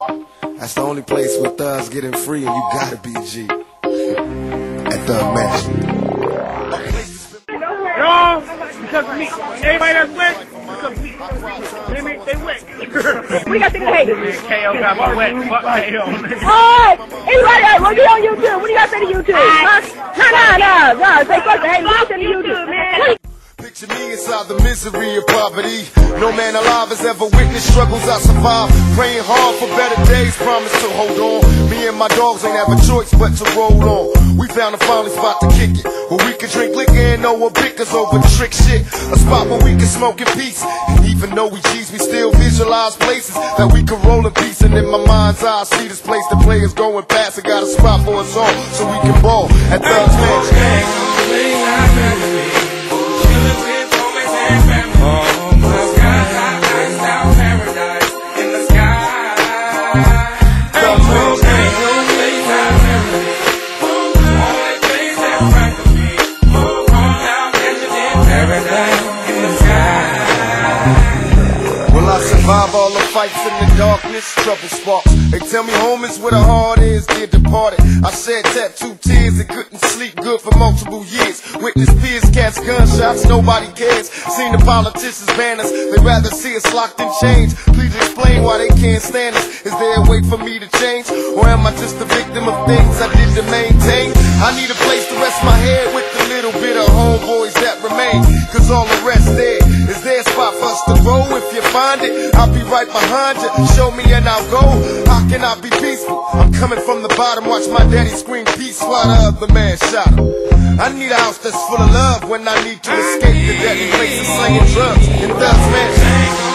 That's the only place where thugs getting free, and you gotta be a G. At Thug Mansion. No, because of me. Everybody that's wet, because of me. They, make, they wet. What do you got to say to hate? KO got my wet. Fuck KO. Alright, anybody, hey, well, you on YouTube. What do you got to say to YouTube? Huh? No, no, no, no. Say fuck the hate. What do you say to YouTube, man? Picture me inside the misery of poverty. No man alive has ever witnessed struggles I survived. Praying hard for better days, promise to hold on. Me and my dogs ain't have a choice but to roll on. We found a finally spot to kick it. Where we can drink liquor and know what bickers over trick shit. A spot where we can smoke in peace. And even though we G's, we still visualize places that we can roll in peace. And in my mind's eye, I see this place the players going past. I got a spot for us all so we can ball at Thug's Mansion. Fights in the darkness? Trouble sparks. They tell me home is where the heart is, dear departed. I shed tattooed tears and couldn't sleep good for multiple years. Witness peers, cats, gunshots, nobody cares. Seen the politicians ban us, they rather see us locked in chains. Please explain why they can't stand us. Is there a way for me to change? Or am I just a victim of things I did to maintain? I need a place to rest my head with the little bit of homeboys that remain. Cause all the rest there to grow. If you find it, I'll be right behind you. Show me and I'll go. How can I be peaceful? I'm coming from the bottom. Watch my daddy scream peace while the other man shot him. I need a house that's full of love when I need to escape the deadly places slinging drugs in Thugs Mansion.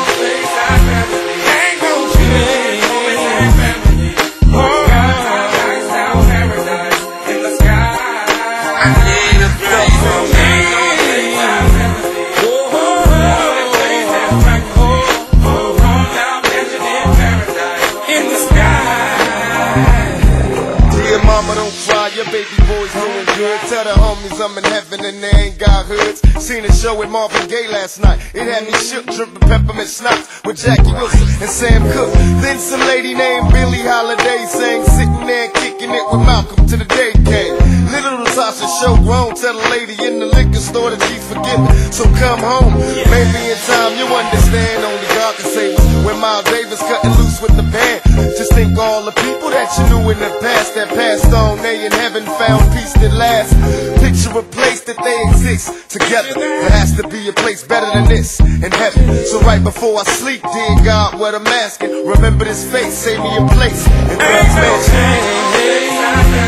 Dear don't cry, your baby boy's doing good. Tell the homies I'm in heaven and they ain't got hoods. Seen a show with Marvin Gaye last night. It had me shook, dripping peppermint schnapps with Jackie Wilson and Sam Cooke. Then some lady named Billie Holiday sang, sitting there kicking it with Malcolm till the day came. Little Latasha show grown, tell the lady in the liquor store that she's forgiven. So come home, maybe in time you understand. Only God can save us. When Miles Davis cutting loose with in the past that passed on, they in heaven found peace that lasts. Picture a place that they exist together. There has to be a place better than this in heaven. So right before I sleep, dear God, what I'm asking, remember this face, save me a place in God's mansion.